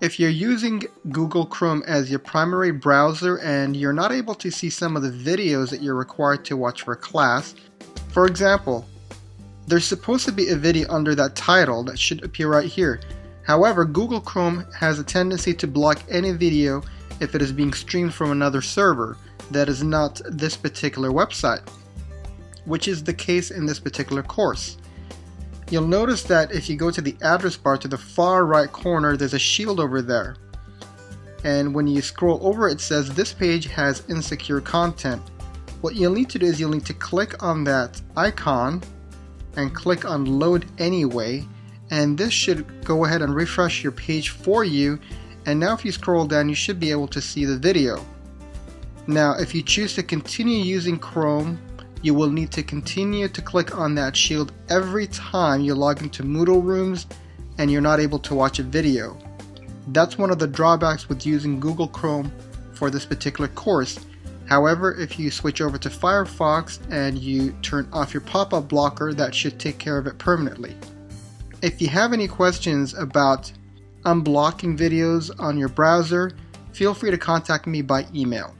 If you're using Google Chrome as your primary browser and you're not able to see some of the videos that you're required to watch for class, for example, there's supposed to be a video under that title that should appear right here. However, Google Chrome has a tendency to block any video if it is being streamed from another server that is not this particular website, which is the case in this particular course. You'll notice that if you go to the address bar to the far right corner, there's a shield over there. And when you scroll over, it says this page has insecure content. What you'll need to do is you'll need to click on that icon and click on load anyway and this should go ahead and refresh your page for you and now if you scroll down you should be able to see the video. Now if you choose to continue using Chrome you will need to continue to click on that shield every time you log into Moodle Rooms and you're not able to watch a video. That's one of the drawbacks with using Google Chrome for this particular course. However, if you switch over to Firefox and you turn off your pop-up blocker, that should take care of it permanently. If you have any questions about unblocking videos on your browser, feel free to contact me by email.